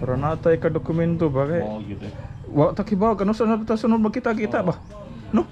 Para natay ka dokumento ba kay? Wa ta kibaw kanu sa na sunod magkita-kita ba? No?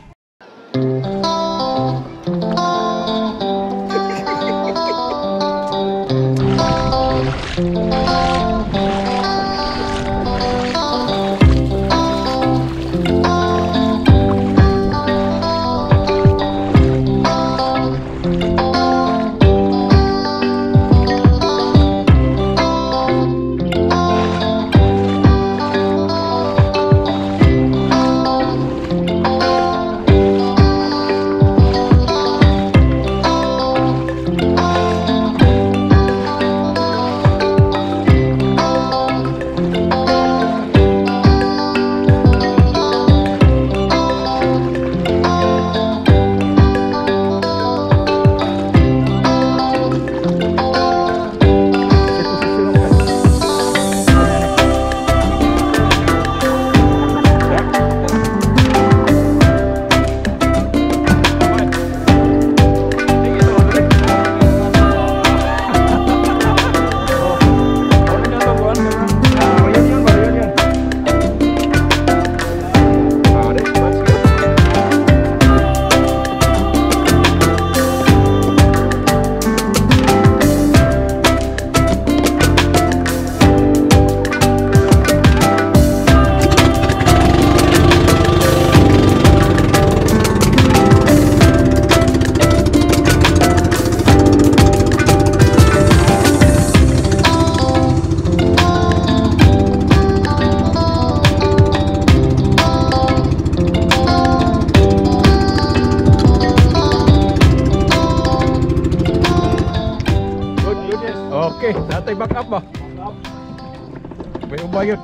May ubayot.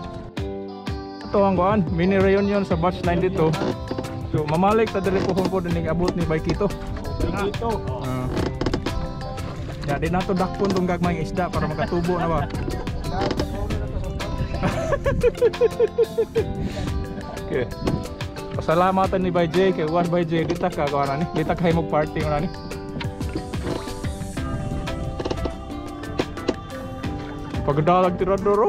Ito ang kuan, mini reunion sa batch 92. So mamalik ta diri pohon po dining abot ni Baikito. Dito. Ah. Ya di nato dakpon tong gagmayng isda para makatubo na ba. okay. Pasalamatan ni Bay J kay Juan Bay J dita ka kuan ni. Dita kay mo party mo ni. Pagdalag tirador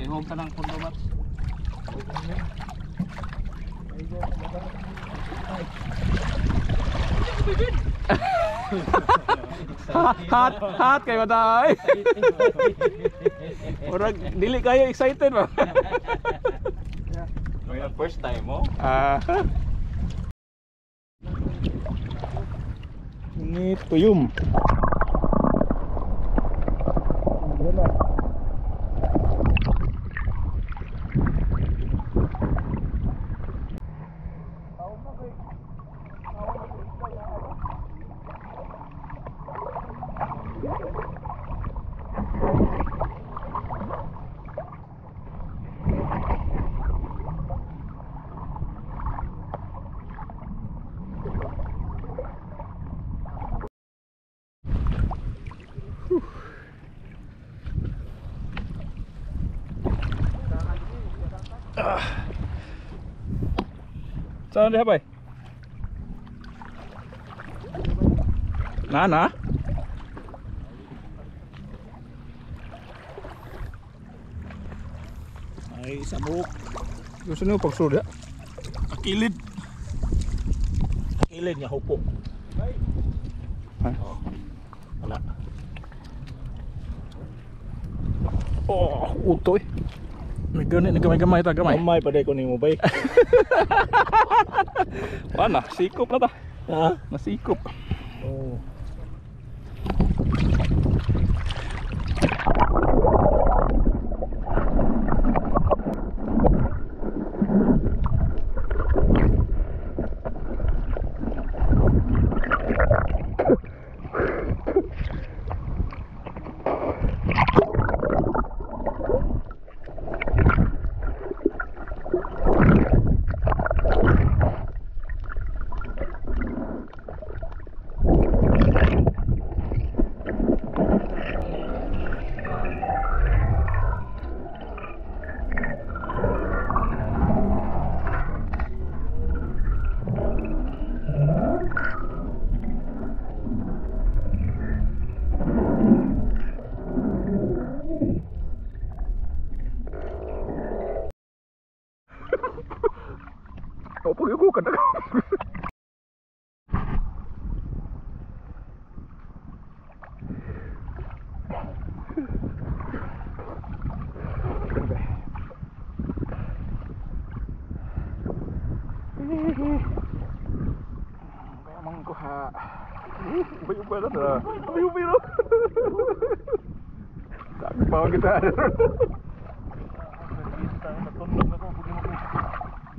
Akin? Huwag ka ng pundumat. hot, hot kayo tay. Murag dili kayo excited ba? Kaya first time mo? Ah. Ini tuyum. 짜는데 해봐 나 나? Ay, sabog. Gusto niyo pagsurya? Akilid. Akilid niya, hupo. Ay. Oh. Wala. Oh, utoy. May ganit, gamay-gamay ta, gamay. Gamay pa day ko ni mo bay. Pana, sikop na ta. Ha? Nasikop. Emang ko ha. Ubay-ubay na na. Ubay-ubay na. Dami kita.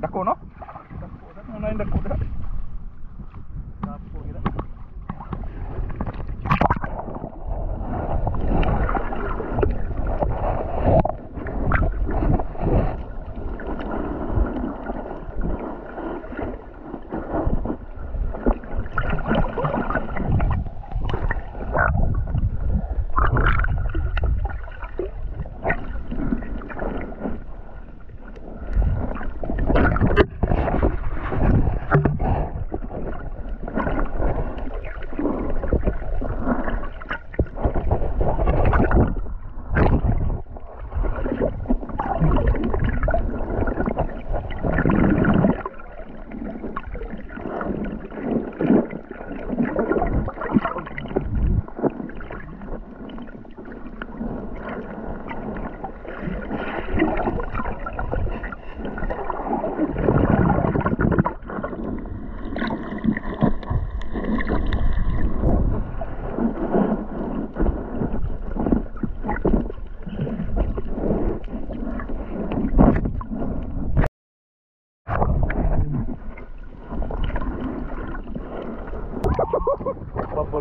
Dako no? Ano na yung dako na?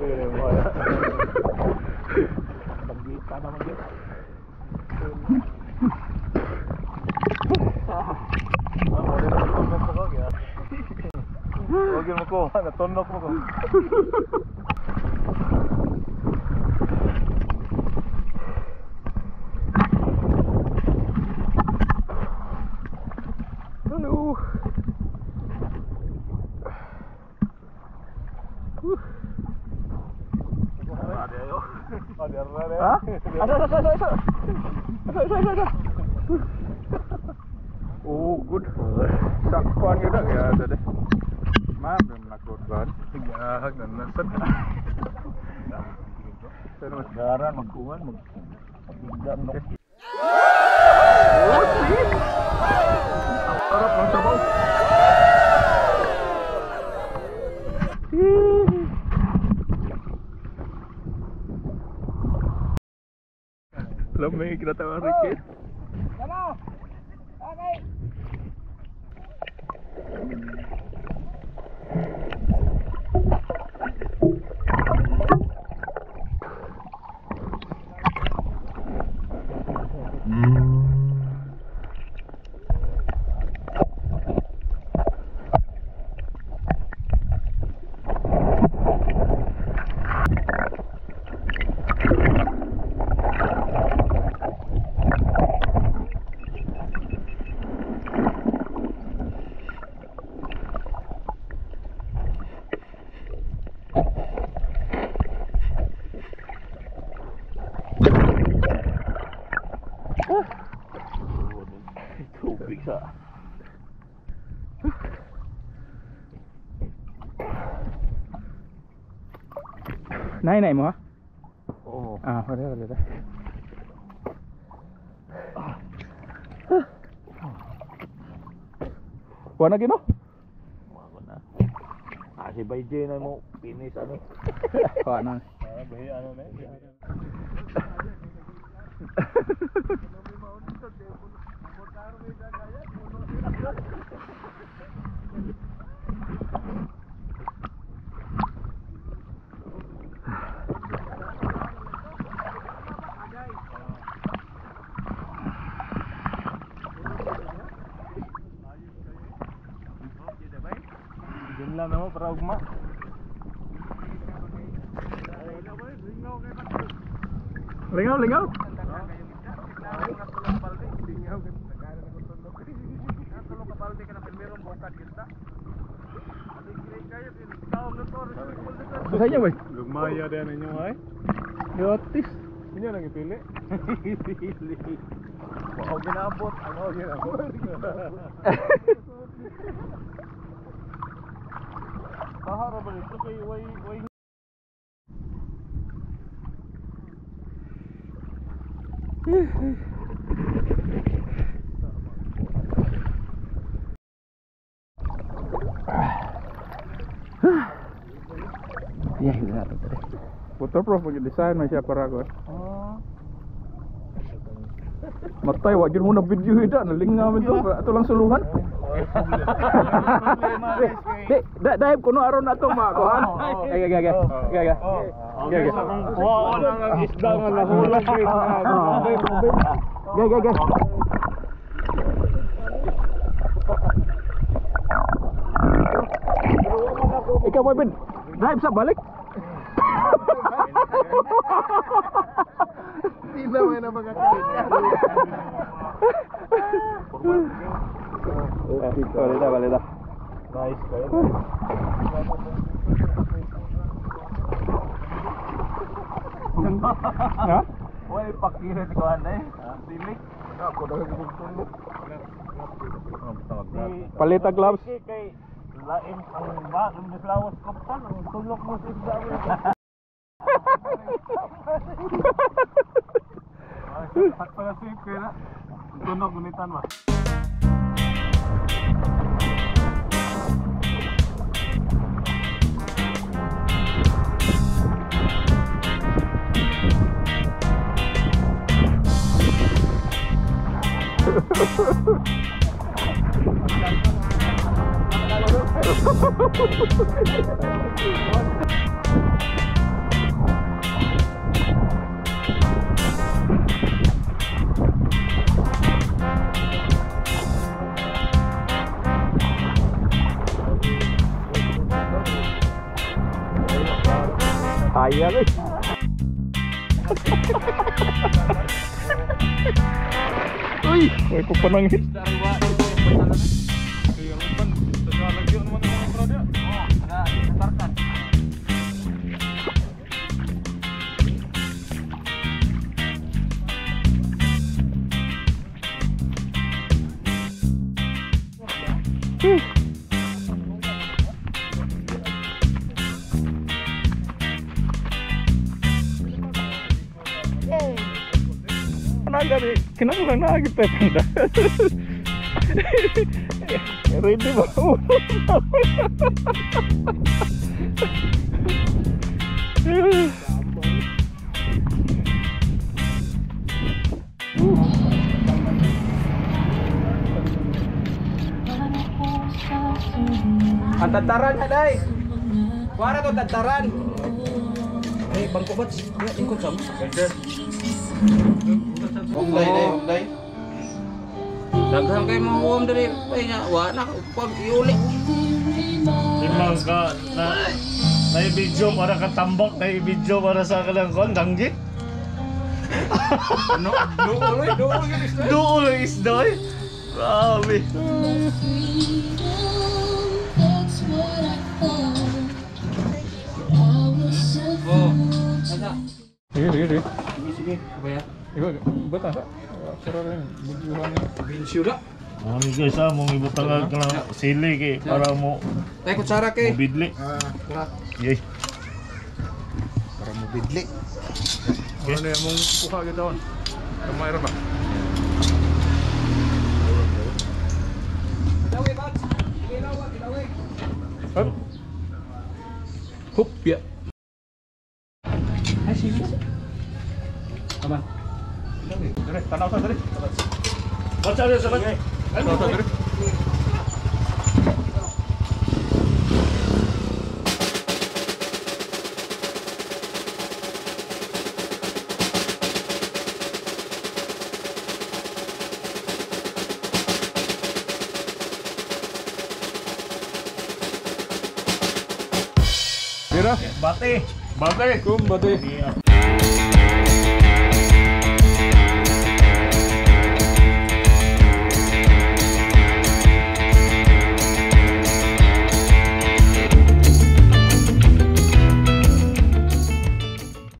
Paborito rin mo. Pagkita naman yun. Huwag mo ko, natunok mo ko. Hả? À, thôi, thôi, thôi, thôi, thôi. Thôi, thôi, thôi, thôi. Oh, good for Sẵn con cái đợi à, rồi đấy. Má mình là cột vợt. Dạ, hắc đến nó sứt. Thế nó gà ra mà cuốn mà. Dân nó. Ủa, tí. Tao đập nó cho bông. que no te vas a ないないもんああれあれだ warna gino? warna Azerbaijan na mo pinis ano warna ano na નાનામાં પ્રયોગમાં રિંગાવ રિંગાવ Sisanya boy? Lumayan ada yang nyuai. Eh. Ini orang yang pilih. Mau ginabot. طهارة بالاتقي وي Iya, iya. Waterproof bagi desain masih apa ragu. Matai wajib muna video itu, linga itu, atau langsung luhan. Dek, da daib kono aron ato ma ko han. Gaga gaga. Gaga. Gaga. Wa ona nang isda nang nahula kay. Gaga gaga. Ikaw boy Ben, drive sa balik. Tila mo na mga kaibigan. Okay, balik na, balik na. Nice. Ha? Wala pakirin ko anay. Silik. Ako daw yung tulog. Palita gloves. Kay lain ang ba ang mislawas ko pa ang tulog mo sa isda. Pat pala sweet ko na. Tunog gunitan ba? Aí Uy! May pupanangit. lagi petenda Rindu bau Tataran ha day. Kuara to tataran. Hey, bangko ikut sama. Unday day, unday. Daghang kay mga uwam diri. Ay nga wa na pag iuli. Limang ka na na video para katambak na video para sa kanang kon danggit. Ano? Isda. Duol ang isda eh. Grabe. Oh. Asa? Sige, sige, sige. Sige sige. Apa Ikaw, bata sa. Sarap rin. Bugyuhan niya. Binsyo da. Mga ni guys ah, mong ibutang ka lang sili kay para mo Tay kutsara kay. mobidli. Tara. Yay. Para mabidli. Ano na yung mong kuha kita on? Kamay ra ba? Hup. Hup ya. चालू आहे Bate. Bate. Kum, bate.